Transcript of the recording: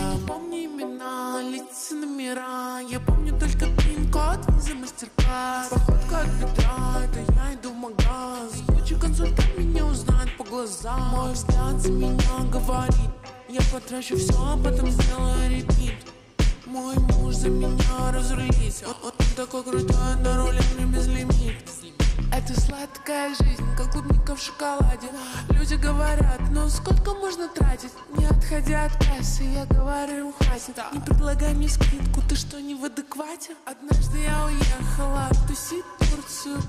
Я помню имена, лица номера. Я помню только пин-код, за мастер-класс. Походка от бедра, это я иду в магаз. Куча консультант меня узнает по глазам. Мой взгляд за меня говорит. Я потрачу все, а потом сделаю репит. Мой муж за меня разрулит Он, он такой крутой, на роли мне безлимит это сладкая жизнь, как клубника в шоколаде. Люди говорят, ну сколько можно тратить? Отходя от кассы, я говорю, хватит Не предлагай мне скидку, ты что, не в адеквате? Однажды я уехала тусить Турцию